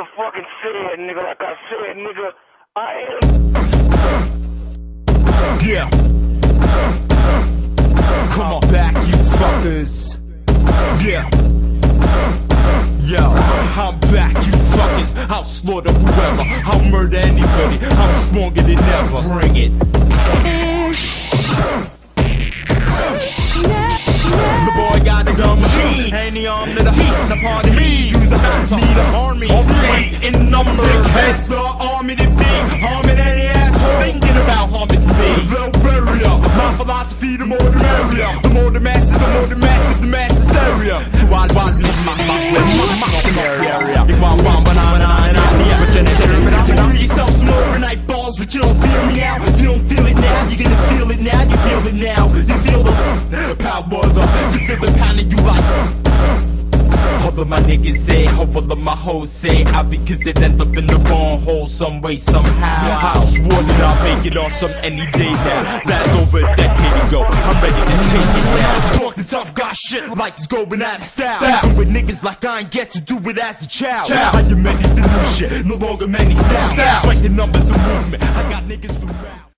motherfucking said, nigga. Like I said, nigga, I am. Yeah. Come on back, you fuckers. Yeah. Yo, I'm back, you fuckers. I'll slaughter whoever. I'll murder anybody. I'm stronger than ever. Bring it. The boy got a gun machine, and he armed to the teeth. A part of me, philosophy, the more the merrier. The more the my niggas say, hope all of my hoes say out because they end up in the wrong hole some way, somehow. I swore that I'll make it awesome any day now. That's over a decade ago. I'm ready to take it now. Talk the tough guy shit like it's going out of style. Style. With niggas like I ain't get to do it as a child. child. You manage the new shit, no longer many styles. Style. Strike the numbers, the movement. I got niggas from rap.